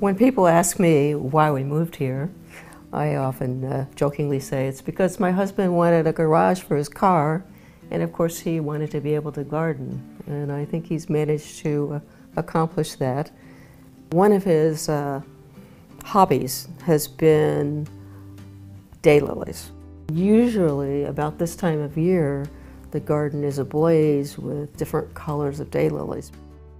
When people ask me why we moved here, I often uh, jokingly say it's because my husband wanted a garage for his car, and of course he wanted to be able to garden, and I think he's managed to uh, accomplish that. One of his uh, hobbies has been daylilies. Usually about this time of year, the garden is ablaze with different colors of daylilies.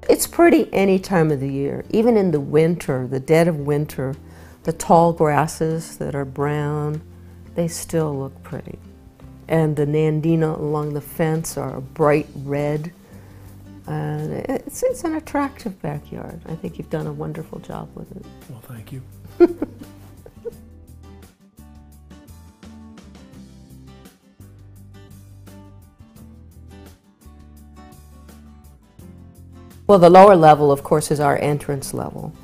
It's pretty any time of the year. Even in the winter, the dead of winter, the tall grasses that are brown, they still look pretty. And the nandina along the fence are a bright red. And it's, it's an attractive backyard. I think you've done a wonderful job with it. Well, thank you. Well, the lower level, of course, is our entrance level.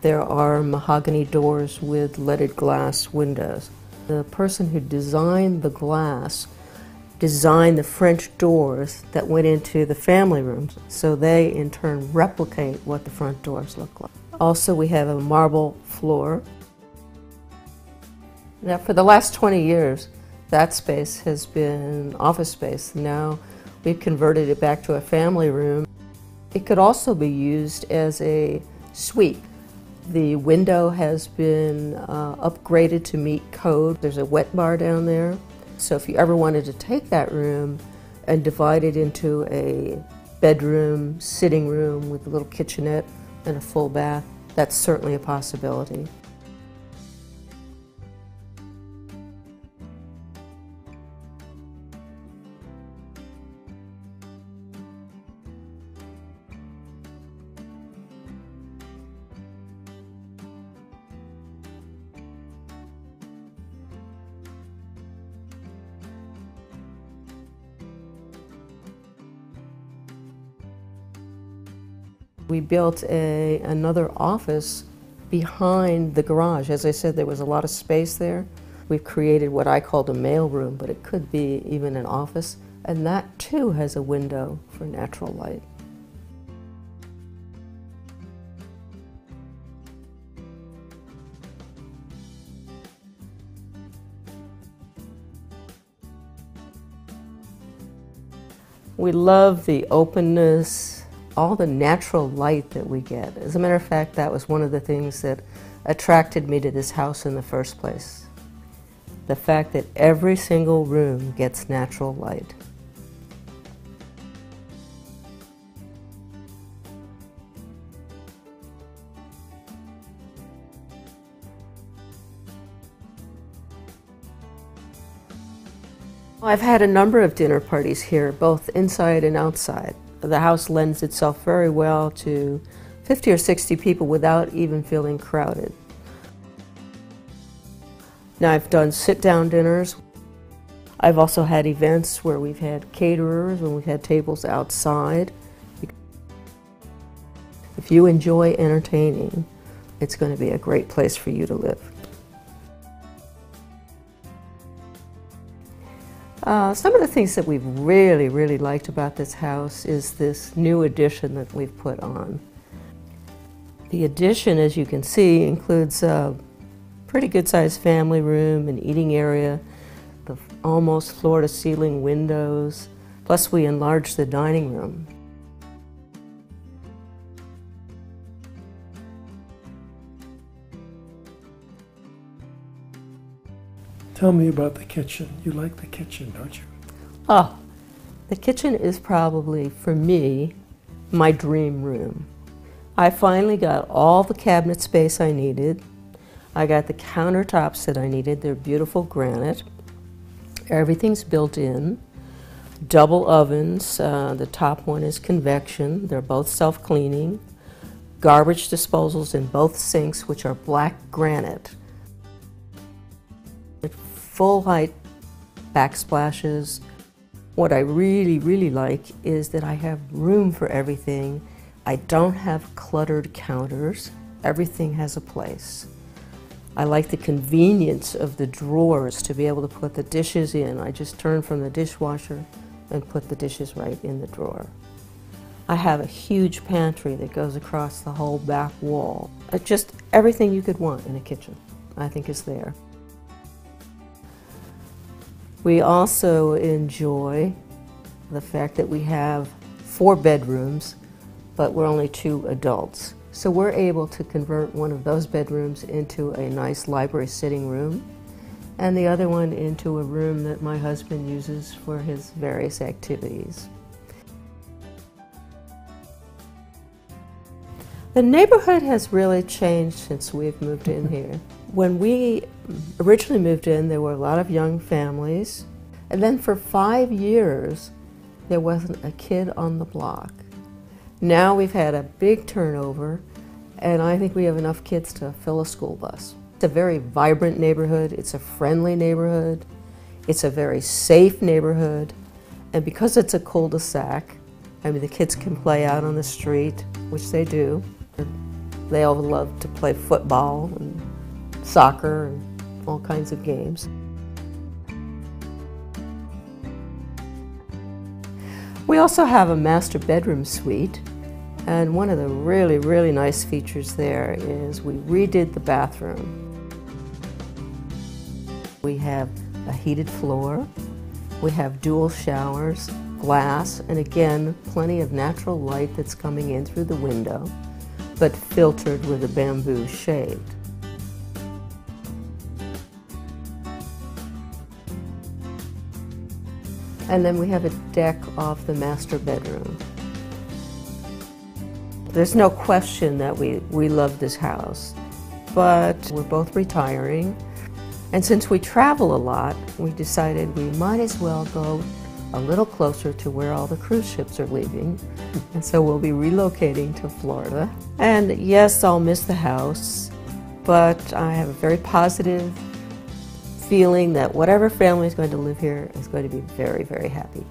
There are mahogany doors with leaded glass windows. The person who designed the glass designed the French doors that went into the family rooms, so they in turn replicate what the front doors look like. Also, we have a marble floor. Now, for the last 20 years, that space has been office space. Now, we've converted it back to a family room. It could also be used as a suite. The window has been uh, upgraded to meet code. There's a wet bar down there. So if you ever wanted to take that room and divide it into a bedroom, sitting room with a little kitchenette and a full bath, that's certainly a possibility. We built a, another office behind the garage. As I said, there was a lot of space there. We've created what I called a mail room, but it could be even an office. And that too has a window for natural light. We love the openness, all the natural light that we get. As a matter of fact, that was one of the things that attracted me to this house in the first place. The fact that every single room gets natural light. I've had a number of dinner parties here, both inside and outside. The house lends itself very well to 50 or 60 people without even feeling crowded. Now I've done sit-down dinners. I've also had events where we've had caterers and we've had tables outside. If you enjoy entertaining, it's going to be a great place for you to live. Uh, some of the things that we've really, really liked about this house is this new addition that we've put on. The addition, as you can see, includes a pretty good sized family room, an eating area, the almost floor to ceiling windows, plus we enlarged the dining room. Tell me about the kitchen. You like the kitchen, don't you? Oh, the kitchen is probably, for me, my dream room. I finally got all the cabinet space I needed. I got the countertops that I needed. They're beautiful granite. Everything's built in. Double ovens. Uh, the top one is convection. They're both self-cleaning. Garbage disposals in both sinks, which are black granite full height backsplashes. What I really, really like is that I have room for everything. I don't have cluttered counters. Everything has a place. I like the convenience of the drawers to be able to put the dishes in. I just turn from the dishwasher and put the dishes right in the drawer. I have a huge pantry that goes across the whole back wall. Just everything you could want in a kitchen, I think, is there. We also enjoy the fact that we have four bedrooms, but we're only two adults. So we're able to convert one of those bedrooms into a nice library sitting room and the other one into a room that my husband uses for his various activities. The neighborhood has really changed since we've moved in here. When we originally moved in, there were a lot of young families, and then for five years, there wasn't a kid on the block. Now we've had a big turnover, and I think we have enough kids to fill a school bus. It's a very vibrant neighborhood, it's a friendly neighborhood, it's a very safe neighborhood, and because it's a cul-de-sac, I mean, the kids can play out on the street, which they do. They all love to play football soccer and all kinds of games. We also have a master bedroom suite, and one of the really, really nice features there is we redid the bathroom. We have a heated floor, we have dual showers, glass, and again, plenty of natural light that's coming in through the window, but filtered with a bamboo shade. And then we have a deck off the master bedroom. There's no question that we, we love this house, but we're both retiring. And since we travel a lot, we decided we might as well go a little closer to where all the cruise ships are leaving. And so we'll be relocating to Florida. And yes, I'll miss the house, but I have a very positive feeling that whatever family is going to live here is going to be very, very happy.